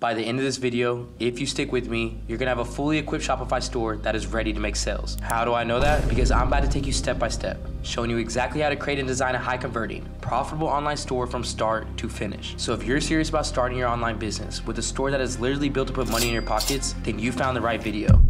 By the end of this video, if you stick with me, you're gonna have a fully equipped Shopify store that is ready to make sales. How do I know that? Because I'm about to take you step by step, showing you exactly how to create and design a high converting, profitable online store from start to finish. So if you're serious about starting your online business with a store that is literally built to put money in your pockets, then you found the right video.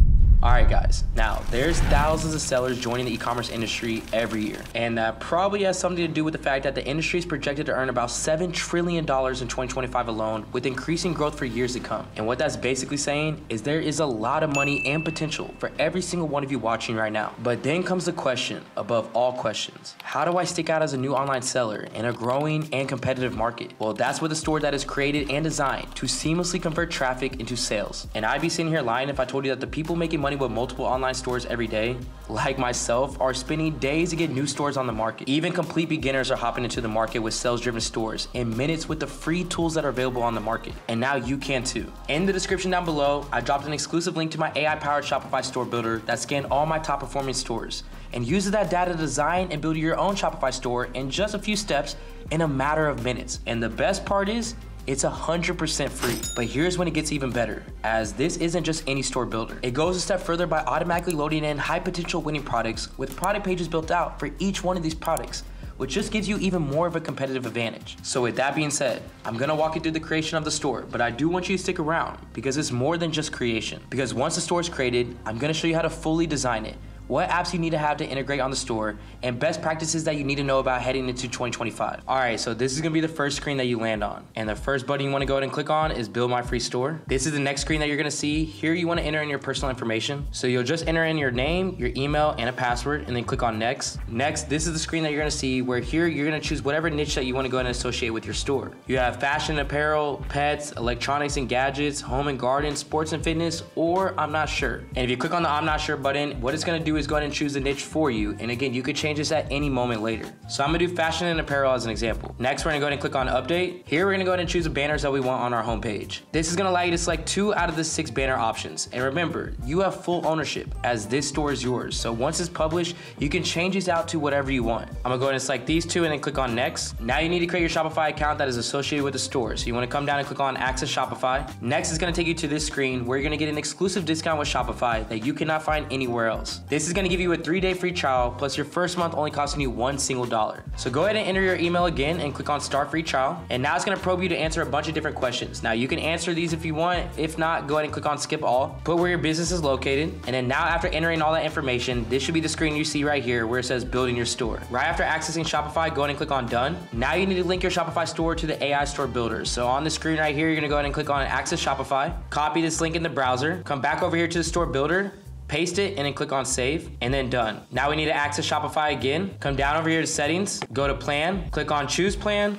All right, guys. Now, there's thousands of sellers joining the e-commerce industry every year, and that probably has something to do with the fact that the industry is projected to earn about $7 trillion in 2025 alone, with increasing growth for years to come. And what that's basically saying is there is a lot of money and potential for every single one of you watching right now. But then comes the question, above all questions, how do I stick out as a new online seller in a growing and competitive market? Well, that's with a store that is created and designed to seamlessly convert traffic into sales. And I'd be sitting here lying if I told you that the people making money with multiple online stores every day, like myself, are spending days to get new stores on the market. Even complete beginners are hopping into the market with sales driven stores in minutes with the free tools that are available on the market. And now you can too. In the description down below, I dropped an exclusive link to my AI powered Shopify store builder that scanned all my top performing stores and uses that data to design and build your own Shopify store in just a few steps in a matter of minutes. And the best part is, it's 100% free. But here's when it gets even better, as this isn't just any store builder. It goes a step further by automatically loading in high potential winning products with product pages built out for each one of these products which just gives you even more of a competitive advantage. So with that being said, I'm gonna walk you through the creation of the store, but I do want you to stick around because it's more than just creation. Because once the store is created, I'm gonna show you how to fully design it what apps you need to have to integrate on the store, and best practices that you need to know about heading into 2025. All right, so this is gonna be the first screen that you land on. And the first button you wanna go ahead and click on is build my free store. This is the next screen that you're gonna see. Here you wanna enter in your personal information. So you'll just enter in your name, your email, and a password, and then click on next. Next, this is the screen that you're gonna see where here you're gonna choose whatever niche that you wanna go and associate with your store. You have fashion, apparel, pets, electronics and gadgets, home and garden, sports and fitness, or I'm not sure. And if you click on the I'm not sure button, what it's gonna do is go ahead and choose a niche for you. And again, you could change this at any moment later. So I'm gonna do fashion and apparel as an example. Next, we're gonna go ahead and click on update. Here, we're gonna go ahead and choose the banners that we want on our homepage. This is gonna allow you to select two out of the six banner options. And remember, you have full ownership as this store is yours. So once it's published, you can change these out to whatever you want. I'm gonna go ahead and select these two and then click on next. Now you need to create your Shopify account that is associated with the store. So you wanna come down and click on access Shopify. Next is gonna take you to this screen where you're gonna get an exclusive discount with Shopify that you cannot find anywhere else. This is gonna give you you a three day free trial, plus your first month only costing you one single dollar. So go ahead and enter your email again and click on start free trial. And now it's gonna probe you to answer a bunch of different questions. Now you can answer these if you want. If not, go ahead and click on skip all. Put where your business is located. And then now after entering all that information, this should be the screen you see right here where it says building your store. Right after accessing Shopify, go ahead and click on done. Now you need to link your Shopify store to the AI store builder. So on the screen right here, you're gonna go ahead and click on access Shopify, copy this link in the browser, come back over here to the store builder, paste it and then click on save and then done. Now we need to access Shopify again. Come down over here to settings, go to plan, click on choose plan,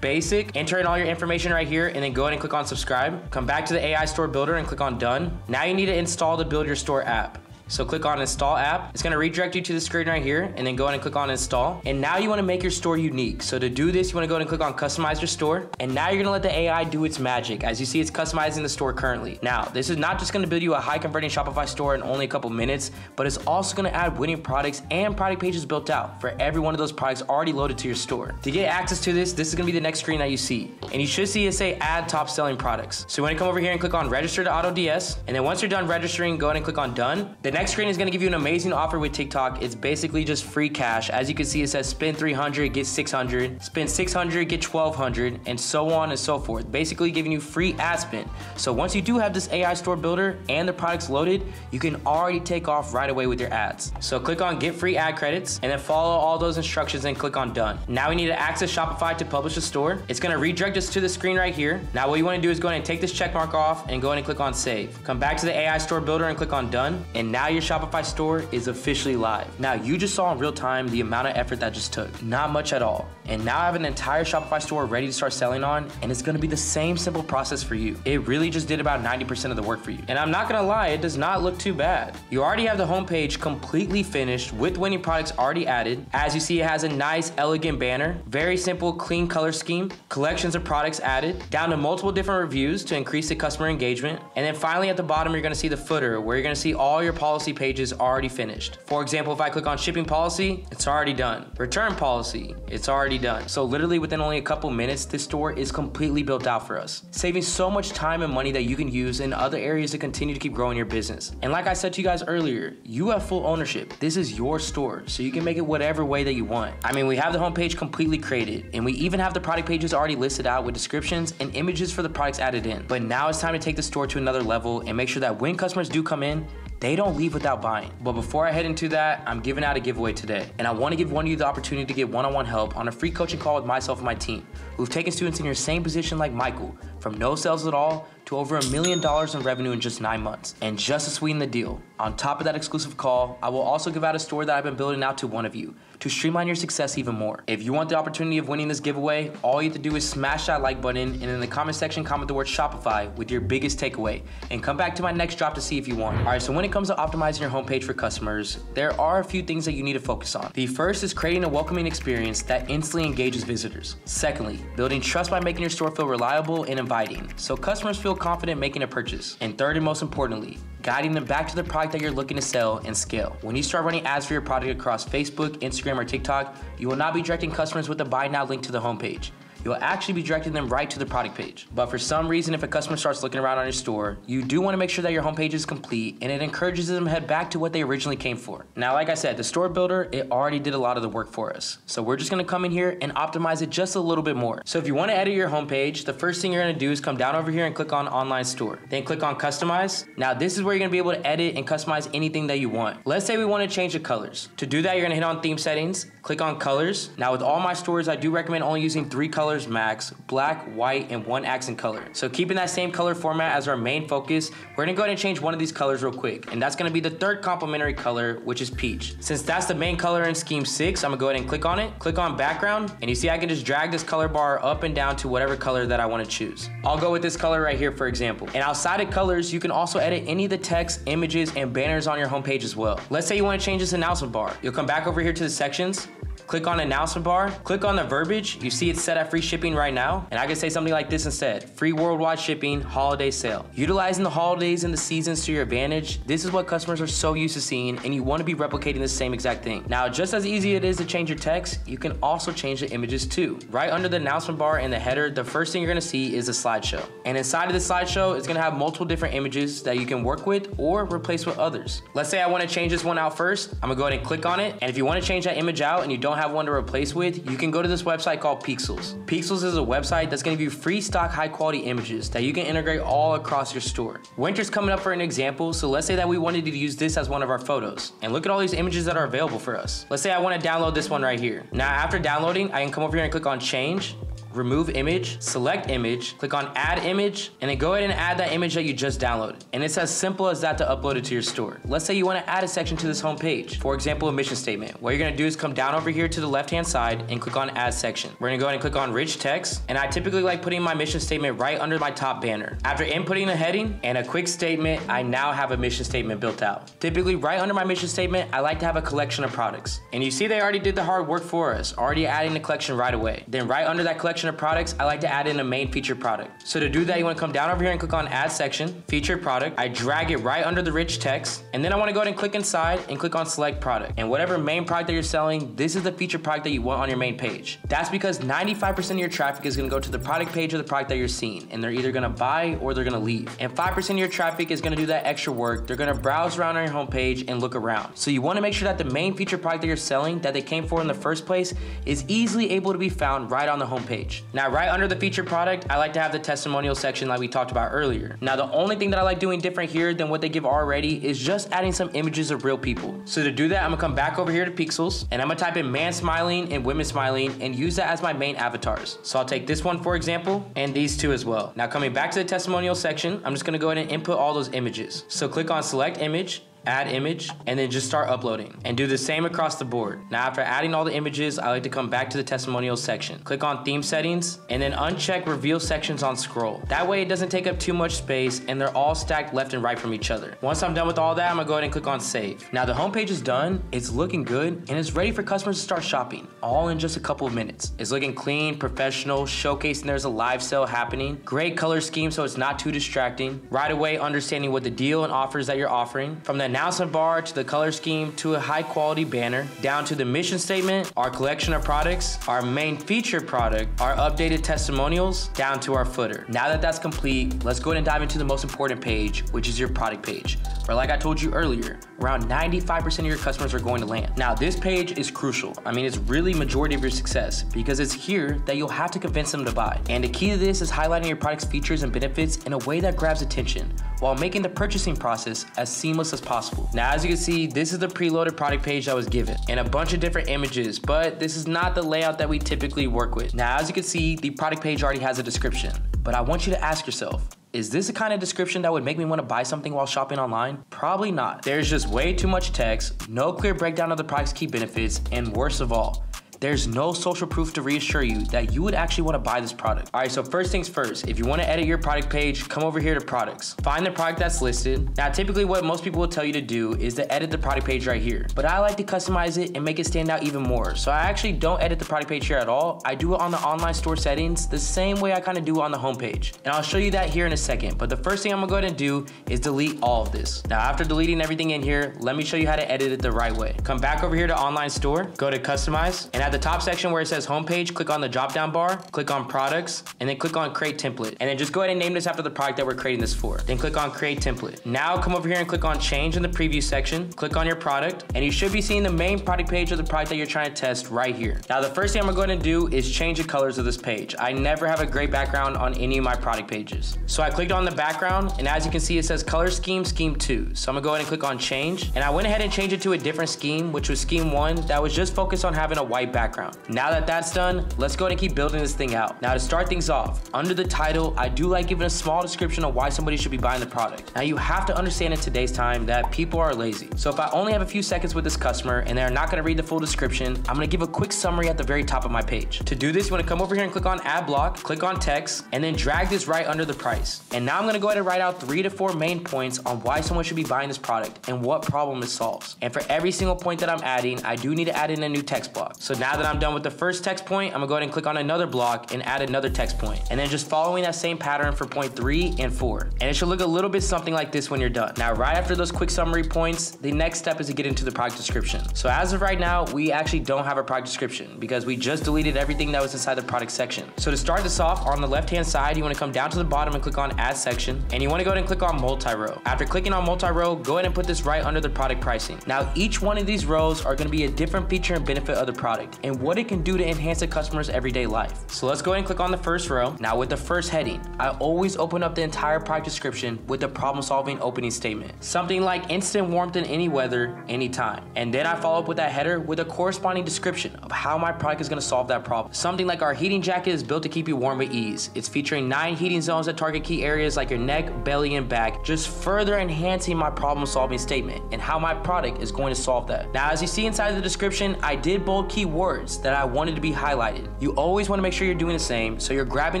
basic, enter in all your information right here, and then go ahead and click on subscribe. Come back to the AI store builder and click on done. Now you need to install the build your store app. So click on install app. It's gonna redirect you to the screen right here and then go ahead and click on install. And now you wanna make your store unique. So to do this, you wanna go ahead and click on customize your store. And now you're gonna let the AI do its magic. As you see, it's customizing the store currently. Now, this is not just gonna build you a high converting Shopify store in only a couple minutes, but it's also gonna add winning products and product pages built out for every one of those products already loaded to your store. To get access to this, this is gonna be the next screen that you see. And you should see it say add top selling products. So you wanna come over here and click on register to AutoDS. And then once you're done registering, go ahead and click on done. The next screen is gonna give you an amazing offer with TikTok. It's basically just free cash. As you can see, it says spend 300, get 600, spend 600, get 1200, and so on and so forth. Basically giving you free ad spend. So once you do have this AI store builder and the products loaded, you can already take off right away with your ads. So click on get free ad credits and then follow all those instructions and click on done. Now we need to access Shopify to publish a store. It's gonna redirect us to the screen right here. Now what you wanna do is go ahead and take this check mark off and go ahead and click on save. Come back to the AI store builder and click on done. And now your Shopify Shopify store is officially live. Now, you just saw in real time the amount of effort that just took. Not much at all. And now I have an entire Shopify store ready to start selling on, and it's gonna be the same simple process for you. It really just did about 90% of the work for you. And I'm not gonna lie, it does not look too bad. You already have the homepage completely finished with winning products already added. As you see, it has a nice, elegant banner, very simple, clean color scheme, collections of products added, down to multiple different reviews to increase the customer engagement. And then finally at the bottom, you're gonna see the footer where you're gonna see all your policy pages already finished. For example, if I click on shipping policy, it's already done. Return policy, it's already done. So literally within only a couple minutes, this store is completely built out for us, saving so much time and money that you can use in other areas to continue to keep growing your business. And like I said to you guys earlier, you have full ownership. This is your store, so you can make it whatever way that you want. I mean, we have the homepage completely created, and we even have the product pages already listed out with descriptions and images for the products added in. But now it's time to take the store to another level and make sure that when customers do come in, they don't leave without buying. But before I head into that, I'm giving out a giveaway today. And I wanna give one of you the opportunity to get one-on-one help on a free coaching call with myself and my team, who've taken students in your same position like Michael, from no sales at all to over a million dollars in revenue in just nine months. And just to sweeten the deal, on top of that exclusive call, I will also give out a store that I've been building out to one of you to streamline your success even more. If you want the opportunity of winning this giveaway, all you have to do is smash that like button and in the comment section comment the word Shopify with your biggest takeaway and come back to my next drop to see if you won. All right, so when it comes to optimizing your homepage for customers, there are a few things that you need to focus on. The first is creating a welcoming experience that instantly engages visitors. Secondly, building trust by making your store feel reliable and inviting so customers feel confident making a purchase. And third and most importantly, guiding them back to the product that you're looking to sell and scale. When you start running ads for your product across Facebook, Instagram, or TikTok, you will not be directing customers with a buy now link to the homepage you'll actually be directing them right to the product page. But for some reason, if a customer starts looking around on your store, you do want to make sure that your homepage is complete and it encourages them to head back to what they originally came for. Now, like I said, the store builder, it already did a lot of the work for us. So we're just gonna come in here and optimize it just a little bit more. So if you wanna edit your homepage, the first thing you're gonna do is come down over here and click on online store. Then click on customize. Now this is where you're gonna be able to edit and customize anything that you want. Let's say we wanna change the colors. To do that, you're gonna hit on theme settings, click on colors. Now with all my stores, I do recommend only using three colors max, black, white, and one accent color. So keeping that same color format as our main focus, we're gonna go ahead and change one of these colors real quick. And that's gonna be the third complementary color, which is peach. Since that's the main color in scheme six, I'm gonna go ahead and click on it, click on background, and you see I can just drag this color bar up and down to whatever color that I wanna choose. I'll go with this color right here, for example. And outside of colors, you can also edit any of the text, images, and banners on your homepage as well. Let's say you wanna change this announcement bar. You'll come back over here to the sections, Click on announcement bar, click on the verbiage. You see it's set at free shipping right now. And I can say something like this instead. Free worldwide shipping, holiday sale. Utilizing the holidays and the seasons to your advantage, this is what customers are so used to seeing and you want to be replicating the same exact thing. Now, just as easy it is to change your text, you can also change the images too. Right under the announcement bar in the header, the first thing you're gonna see is a slideshow. And inside of the slideshow, it's gonna have multiple different images that you can work with or replace with others. Let's say I wanna change this one out first. I'm gonna go ahead and click on it. And if you wanna change that image out and you don't don't have one to replace with, you can go to this website called Pexels. Pexels is a website that's gonna give you free stock high quality images that you can integrate all across your store. Winter's coming up for an example, so let's say that we wanted to use this as one of our photos. And look at all these images that are available for us. Let's say I wanna download this one right here. Now after downloading, I can come over here and click on change, remove image, select image, click on add image, and then go ahead and add that image that you just downloaded. And it's as simple as that to upload it to your store. Let's say you wanna add a section to this home page. For example, a mission statement. What you're gonna do is come down over here to the left-hand side and click on add section. We're gonna go ahead and click on rich text, and I typically like putting my mission statement right under my top banner. After inputting a heading and a quick statement, I now have a mission statement built out. Typically, right under my mission statement, I like to have a collection of products. And you see they already did the hard work for us, already adding the collection right away. Then right under that collection of products, I like to add in a main featured product. So to do that, you wanna come down over here and click on add section, featured product. I drag it right under the rich text, and then I wanna go ahead and click inside and click on select product. And whatever main product that you're selling, this is the featured product that you want on your main page. That's because 95% of your traffic is gonna go to the product page of the product that you're seeing, and they're either gonna buy or they're gonna leave. And 5% of your traffic is gonna do that extra work. They're gonna browse around on your homepage and look around. So you wanna make sure that the main featured product that you're selling that they came for in the first place is easily able to be found right on the homepage. Now, right under the featured product, I like to have the testimonial section like we talked about earlier. Now, the only thing that I like doing different here than what they give already is just adding some images of real people. So to do that, I'm gonna come back over here to Pexels and I'm gonna type in man smiling and women smiling and use that as my main avatars. So I'll take this one for example and these two as well. Now coming back to the testimonial section, I'm just gonna go ahead and input all those images. So click on select image add image, and then just start uploading. And do the same across the board. Now after adding all the images, I like to come back to the testimonials section. Click on theme settings, and then uncheck reveal sections on scroll. That way it doesn't take up too much space, and they're all stacked left and right from each other. Once I'm done with all that, I'm gonna go ahead and click on save. Now the homepage is done, it's looking good, and it's ready for customers to start shopping, all in just a couple of minutes. It's looking clean, professional, showcasing there's a live sale happening, great color scheme so it's not too distracting, right away understanding what the deal and offers that you're offering. From the announcement bar to the color scheme to a high quality banner, down to the mission statement, our collection of products, our main featured product, our updated testimonials, down to our footer. Now that that's complete, let's go ahead and dive into the most important page, which is your product page. Where like I told you earlier, around 95% of your customers are going to land. Now this page is crucial. I mean, it's really majority of your success because it's here that you'll have to convince them to buy. And the key to this is highlighting your product's features and benefits in a way that grabs attention while making the purchasing process as seamless as possible. Now, as you can see, this is the preloaded product page I was given and a bunch of different images, but this is not the layout that we typically work with. Now, as you can see, the product page already has a description, but I want you to ask yourself, is this the kind of description that would make me want to buy something while shopping online? Probably not. There's just way too much text, no clear breakdown of the product's key benefits, and worst of all, there's no social proof to reassure you that you would actually want to buy this product. All right, so first things first, if you want to edit your product page, come over here to products. Find the product that's listed. Now, typically what most people will tell you to do is to edit the product page right here, but I like to customize it and make it stand out even more. So I actually don't edit the product page here at all. I do it on the online store settings the same way I kind of do on the homepage. And I'll show you that here in a second. But the first thing I'm gonna go ahead and do is delete all of this. Now, after deleting everything in here, let me show you how to edit it the right way. Come back over here to online store, go to customize, and at the top section where it says homepage, click on the drop down bar, click on products, and then click on create template. And then just go ahead and name this after the product that we're creating this for. Then click on create template. Now come over here and click on change in the preview section, click on your product, and you should be seeing the main product page of the product that you're trying to test right here. Now the first thing I'm gonna go ahead and do is change the colors of this page. I never have a gray background on any of my product pages. So I clicked on the background, and as you can see, it says color scheme, scheme two. So I'm gonna go ahead and click on change, and I went ahead and changed it to a different scheme, which was scheme one, that was just focused on having a white background. Now that that's done, let's go ahead and keep building this thing out. Now to start things off, under the title, I do like giving a small description of why somebody should be buying the product. Now you have to understand in today's time that people are lazy. So if I only have a few seconds with this customer and they're not gonna read the full description, I'm gonna give a quick summary at the very top of my page. To do this, you wanna come over here and click on add block, click on text, and then drag this right under the price. And now I'm gonna go ahead and write out three to four main points on why someone should be buying this product and what problem it solves. And for every single point that I'm adding, I do need to add in a new text block. So now that I'm done with the first text point, I'm gonna go ahead and click on another block and add another text point. And then just following that same pattern for point three and four. And it should look a little bit something like this when you're done. Now, right after those quick summary points, the next step is to get into the product description. So as of right now, we actually don't have a product description because we just deleted everything that was inside the product section. So to start this off, on the left-hand side, you wanna come down to the bottom and click on add section. And you wanna go ahead and click on multi-row. After clicking on multi-row, go ahead and put this right under the product pricing. Now, each one of these rows are gonna be a different feature and benefit of the product and what it can do to enhance the customer's everyday life. So let's go ahead and click on the first row. Now with the first heading, I always open up the entire product description with the problem solving opening statement. Something like instant warmth in any weather, anytime. And then I follow up with that header with a corresponding description of how my product is gonna solve that problem. Something like our heating jacket is built to keep you warm with ease. It's featuring nine heating zones that target key areas like your neck, belly, and back, just further enhancing my problem solving statement and how my product is going to solve that. Now, as you see inside the description, I did bold keywords that I wanted to be highlighted. You always wanna make sure you're doing the same so you're grabbing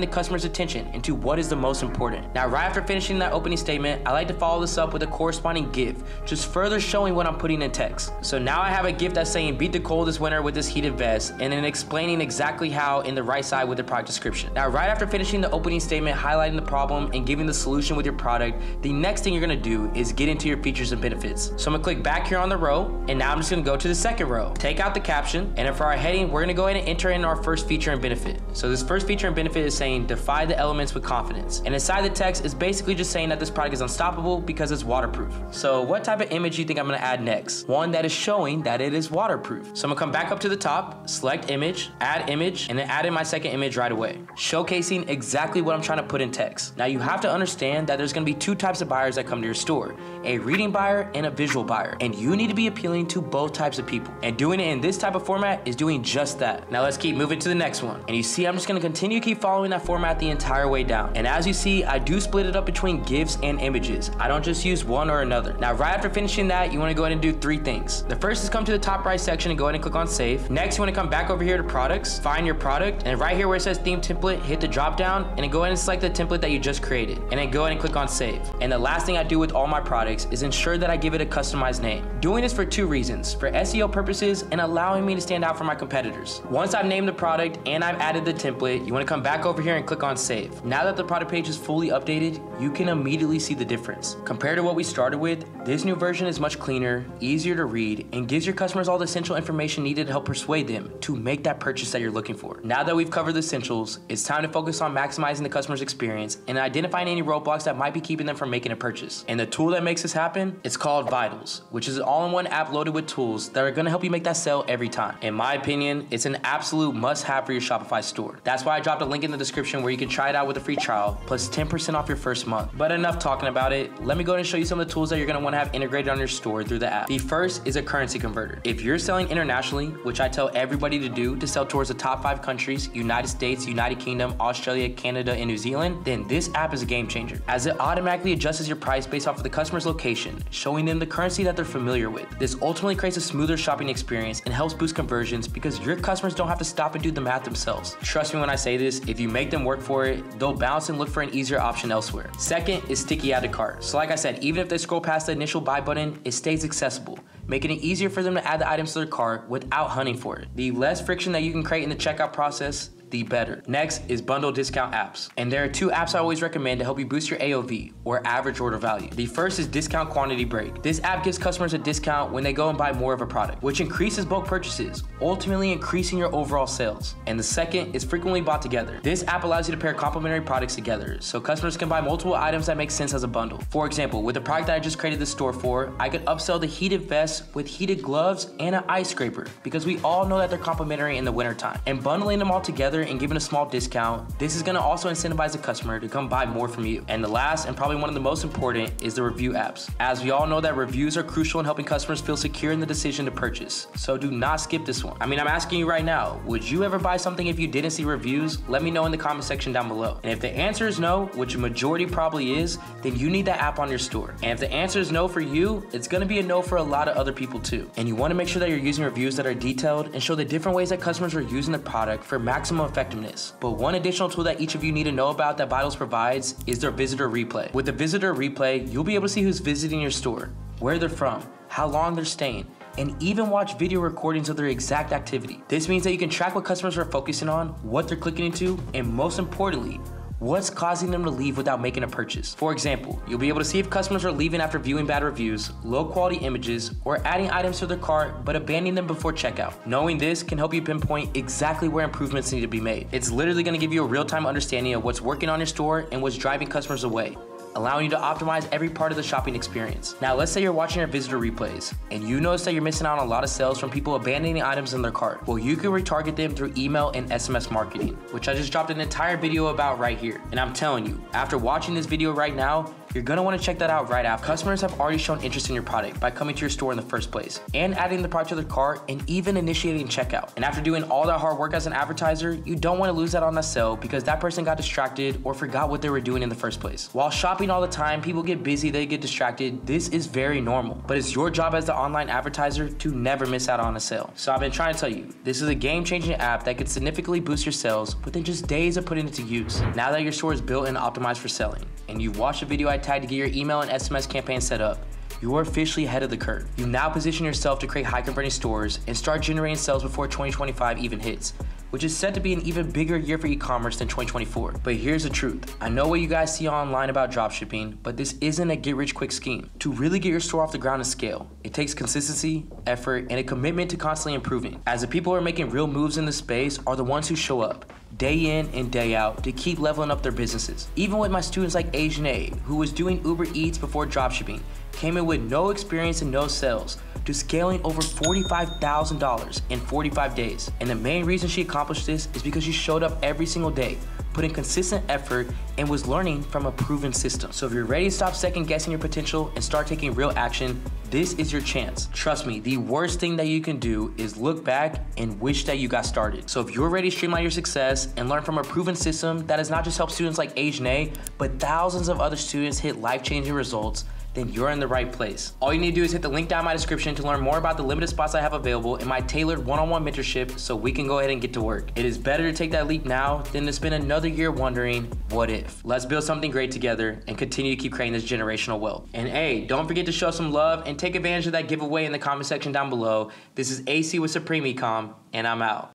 the customer's attention into what is the most important. Now, right after finishing that opening statement, I like to follow this up with a corresponding GIF, just further showing what I'm putting in text. So now I have a GIF that's saying beat the cold this winter with this heated vest, and then explaining exactly how in the right side with the product description. Now, right after finishing the opening statement, highlighting the problem, and giving the solution with your product, the next thing you're gonna do is get into your features and benefits. So I'm gonna click back here on the row, and now I'm just gonna go to the second row. Take out the caption, and if for our heading, we're gonna go ahead and enter in our first feature and benefit. So this first feature and benefit is saying defy the elements with confidence. And inside the text is basically just saying that this product is unstoppable because it's waterproof. So what type of image do you think I'm gonna add next? One that is showing that it is waterproof. So I'm gonna come back up to the top, select image, add image, and then add in my second image right away, showcasing exactly what I'm trying to put in text. Now you have to understand that there's gonna be two types of buyers that come to your store, a reading buyer and a visual buyer. And you need to be appealing to both types of people. And doing it in this type of format is doing just that. Now let's keep moving to the next one. And you see I'm just gonna continue to keep following that format the entire way down. And as you see, I do split it up between GIFs and images. I don't just use one or another. Now, right after finishing that, you wanna go ahead and do three things. The first is come to the top right section and go ahead and click on save. Next, you wanna come back over here to products, find your product, and right here where it says theme template, hit the drop down, and then go ahead and select the template that you just created. And then go ahead and click on save. And the last thing I do with all my products is ensure that I give it a customized name. Doing this for two reasons, for SEO purposes and allowing me to stand out from my my competitors. Once I've named the product and I've added the template, you wanna come back over here and click on save. Now that the product page is fully updated, you can immediately see the difference. Compared to what we started with, this new version is much cleaner, easier to read, and gives your customers all the essential information needed to help persuade them to make that purchase that you're looking for. Now that we've covered the essentials, it's time to focus on maximizing the customer's experience and identifying any roadblocks that might be keeping them from making a purchase. And the tool that makes this happen, it's called Vitals, which is an all-in-one app loaded with tools that are gonna help you make that sale every time. In my opinion, it's an absolute must-have for your Shopify store. That's why I dropped a link in the description where you can try it out with a free trial, plus 10% off your first month. But enough talking about it, let me go ahead and show you some of the tools that you're gonna wanna have integrated on your store through the app. The first is a currency converter. If you're selling internationally, which I tell everybody to do to sell towards the top five countries, United States, United Kingdom, Australia, Canada, and New Zealand, then this app is a game changer, as it automatically adjusts your price based off of the customer's location, showing them the currency that they're familiar with. This ultimately creates a smoother shopping experience and helps boost conversions because your customers don't have to stop and do the math themselves. Trust me when I say this, if you make them work for it, they'll bounce and look for an easier option elsewhere. Second is sticky add to cart. So like I said, even if they scroll past the initial buy button, it stays accessible making it easier for them to add the items to their cart without hunting for it. The less friction that you can create in the checkout process, the better. Next is bundle discount apps. And there are two apps I always recommend to help you boost your AOV or average order value. The first is Discount Quantity Break. This app gives customers a discount when they go and buy more of a product, which increases bulk purchases, ultimately increasing your overall sales. And the second is Frequently Bought Together. This app allows you to pair complementary products together so customers can buy multiple items that make sense as a bundle. For example, with the product that I just created the store for, I could upsell the heated vest with heated gloves and an ice scraper because we all know that they're complementary in the wintertime. And bundling them all together and giving a small discount, this is gonna also incentivize the customer to come buy more from you. And the last and probably one of the most important is the review apps. As we all know that reviews are crucial in helping customers feel secure in the decision to purchase. So do not skip this one. I mean, I'm asking you right now, would you ever buy something if you didn't see reviews? Let me know in the comment section down below. And if the answer is no, which a majority probably is, then you need that app on your store. And if the answer is no for you, it's gonna be a no for a lot of other people too. And you wanna make sure that you're using reviews that are detailed and show the different ways that customers are using the product for maximum effectiveness. But one additional tool that each of you need to know about that Vitals provides is their visitor replay. With the visitor replay, you'll be able to see who's visiting your store, where they're from, how long they're staying, and even watch video recordings of their exact activity. This means that you can track what customers are focusing on, what they're clicking into, and most importantly, what's causing them to leave without making a purchase. For example, you'll be able to see if customers are leaving after viewing bad reviews, low quality images, or adding items to their cart but abandoning them before checkout. Knowing this can help you pinpoint exactly where improvements need to be made. It's literally gonna give you a real-time understanding of what's working on your store and what's driving customers away allowing you to optimize every part of the shopping experience. Now, let's say you're watching your visitor replays and you notice that you're missing out on a lot of sales from people abandoning items in their cart. Well, you can retarget them through email and SMS marketing, which I just dropped an entire video about right here. And I'm telling you, after watching this video right now, you're gonna wanna check that out right after. Customers have already shown interest in your product by coming to your store in the first place and adding the product to their cart and even initiating checkout. And after doing all that hard work as an advertiser, you don't wanna lose that on a sale because that person got distracted or forgot what they were doing in the first place. While shopping all the time, people get busy, they get distracted. This is very normal, but it's your job as the online advertiser to never miss out on a sale. So I've been trying to tell you, this is a game changing app that could significantly boost your sales within just days of putting it to use. Now that your store is built and optimized for selling, and you've watched the video I tagged to get your email and SMS campaign set up, you are officially ahead of the curve. You now position yourself to create high converting stores and start generating sales before 2025 even hits, which is set to be an even bigger year for e-commerce than 2024. But here's the truth. I know what you guys see online about dropshipping, but this isn't a get rich quick scheme. To really get your store off the ground and scale, it takes consistency, effort, and a commitment to constantly improving. As the people who are making real moves in the space are the ones who show up day in and day out to keep leveling up their businesses. Even with my students like Asian A, who was doing Uber Eats before dropshipping, came in with no experience and no sales to scaling over $45,000 in 45 days. And the main reason she accomplished this is because she showed up every single day, put in consistent effort, and was learning from a proven system. So if you're ready to stop second guessing your potential and start taking real action, this is your chance. Trust me, the worst thing that you can do is look back and wish that you got started. So if you're ready to streamline your success and learn from a proven system that has not just helped students like Asian A, but thousands of other students hit life-changing results, then you're in the right place. All you need to do is hit the link down in my description to learn more about the limited spots I have available in my tailored one-on-one mentorship so we can go ahead and get to work. It is better to take that leap now than to spend another year wondering, what if? Let's build something great together and continue to keep creating this generational wealth. And hey, don't forget to show some love and take advantage of that giveaway in the comment section down below. This is AC with Supreme Ecom, and I'm out.